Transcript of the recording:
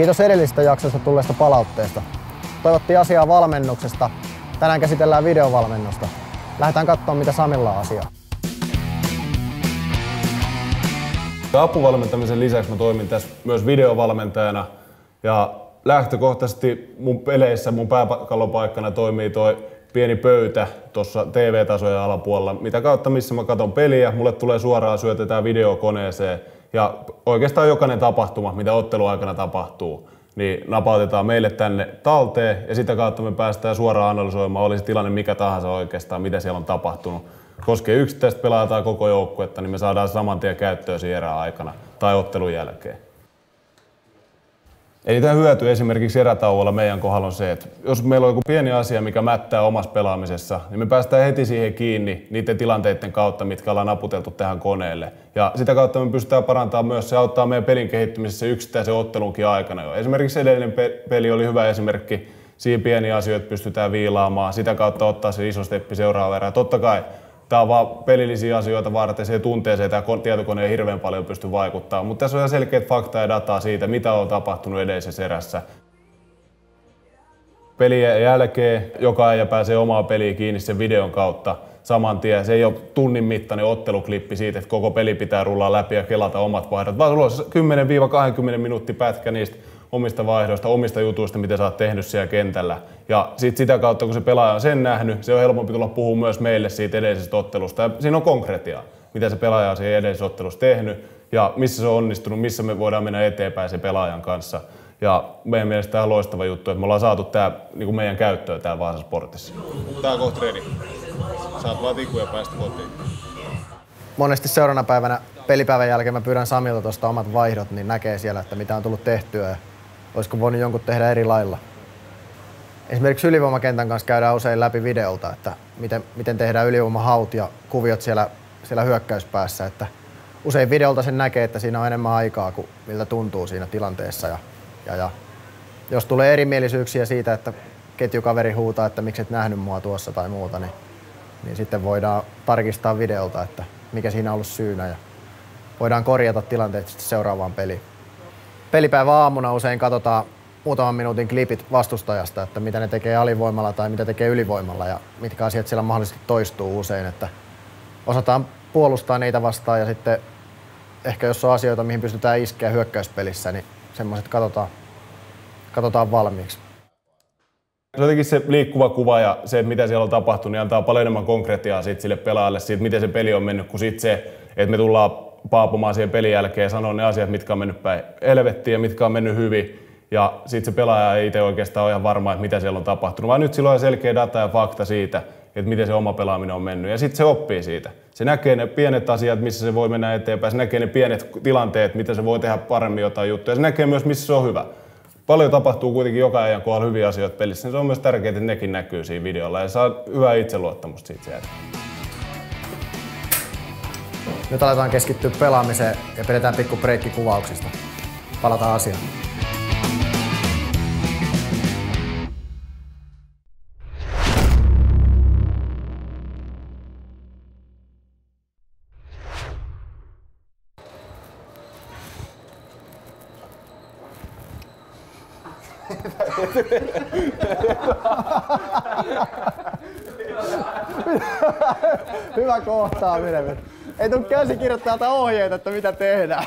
Kiitos edellisestä jaksosta tulleesta palautteesta. Toivottiin asiaa valmennuksesta. Tänään käsitellään videovalmennusta. Lähdetään katsomaan, mitä Samilla on asiaa. Apuvalmentamisen lisäksi mä toimin tässä myös videovalmentajana ja lähtökohtaisesti mun peleissä mun pääkallopaikkana toimii toi pieni pöytä tuossa TV-tasojen alapuolella, mitä kautta missä mä katson peliä, mulle tulee suoraan syötetään videokoneeseen ja oikeastaan jokainen tapahtuma, mitä otteluaikana tapahtuu, niin napautetaan meille tänne talteen ja sitä kautta me päästään suoraan analysoimaan, olisi tilanne mikä tahansa oikeastaan, mitä siellä on tapahtunut. Koskee yksittäistä pelaajaa tai koko joukkuetta, niin me saadaan saman tien käyttöön siinä aikana tai ottelun jälkeen. Eli tämä hyöty esimerkiksi erätauolla meidän kohdalla on se, että jos meillä on joku pieni asia, mikä mättää omassa pelaamisessa, niin me päästään heti siihen kiinni niiden tilanteiden kautta, mitkä ollaan naputeltu tähän koneelle. Ja sitä kautta me pystytään parantamaan myös, se auttaa meidän pelin kehittymisessä yksittäisen ottelunkin aikana jo. Esimerkiksi edellinen peli oli hyvä esimerkki, siinä pieniä asioita pystytään viilaamaan, sitä kautta ottaa se iso steppi seuraava erä. Totta kai tämä on vaan pelillisiä asioita varten, se tunteeseen tämä tietokone ei hirveän paljon pysty vaikuttamaan. Mutta tässä on ihan selkeät fakta ja dataa siitä, mitä on tapahtunut edellisessä erässä. Pelien jälkeen joka ajan pääsee omaa peliä kiinni sen videon kautta saman tien. Se ei ole tunnin mittainen otteluklippi siitä, että koko peli pitää rullaa läpi ja kelata omat vaihdot, vaan sulla on 10-20 minuuttia pätkä niistä omista vaihdoista, omista jutuista, mitä sä oot tehnyt siellä kentällä. Ja sit sitä kautta, kun se pelaaja on sen nähnyt, se on helpompi tulla puhua myös meille siitä edellisestä ottelusta. Ja siinä on konkretiaa, mitä se pelaaja on siihen edellisessä ottelussa tehnyt ja missä se on onnistunut, missä me voidaan mennä eteenpäin se pelaajan kanssa. Ja meidän mielestä tämä on loistava juttu, että me ollaan saatu tämä niin meidän käyttöön täällä Vaasan Sportissa. Tää on kohta ready. Saat vaan tikuja päästä kotiin. Monesti seuraavana päivänä pelipäivän jälkeen mä pyydän Samilta tuosta omat vaihdot, niin näkee siellä, että mitä on tullut tehtyä olisiko voinut jonkun tehdä eri lailla. Esimerkiksi ylivoimakentän kanssa käydään usein läpi videolta, että miten, miten tehdään ylivoimahaut ja kuviot siellä, siellä hyökkäyspäässä. Että usein videolta sen näkee, että siinä on enemmän aikaa kuin miltä tuntuu siinä tilanteessa. Ja, ja, ja jos tulee erimielisyyksiä siitä, että ketjukaveri huutaa, että miksi et nähnyt mua tuossa tai muuta, niin, niin sitten voidaan tarkistaa videolta, että mikä siinä on ollut syynä ja voidaan korjata tilanteet seuraavaan peliin pelipäivä aamuna usein katsotaan muutaman minuutin klipit vastustajasta, että mitä ne tekee alivoimalla tai mitä tekee ylivoimalla ja mitkä asiat siellä mahdollisesti toistuu usein, että osataan puolustaa niitä vastaan ja sitten ehkä jos on asioita, mihin pystytään iskeä hyökkäyspelissä, niin semmoiset katsotaan, katsotaan valmiiksi. Jotenkin se liikkuva kuva ja se, mitä siellä on tapahtunut, niin antaa paljon enemmän konkretiaa sille pelaajalle siitä, miten se peli on mennyt, kuin se, että me tullaan paapumaan siihen pelin jälkeen ja sanoa ne asiat, mitkä on mennyt päin helvettiin ja mitkä on mennyt hyvin. Ja sitten se pelaaja ei itse oikeastaan ole ihan varma, että mitä siellä on tapahtunut, vaan nyt silloin on selkeä data ja fakta siitä, että miten se oma pelaaminen on mennyt. Ja sitten se oppii siitä. Se näkee ne pienet asiat, missä se voi mennä eteenpäin. Se näkee ne pienet tilanteet, mitä se voi tehdä paremmin jotain juttuja. Se näkee myös, missä se on hyvä. Paljon tapahtuu kuitenkin joka ajan kohdalla hyviä asioita pelissä. Niin se on myös tärkeää, että nekin näkyy siinä videolla ja saa hyvää itseluottamusta siitä sieltä. Nyt aletaan keskittyä pelaamiseen ja pidetään pikku breikki kuvauksista. Palataan asiaan. Hyvä kohtaaminen. Ei tuu käsikirjoittajalta ohjeita, että mitä tehdään.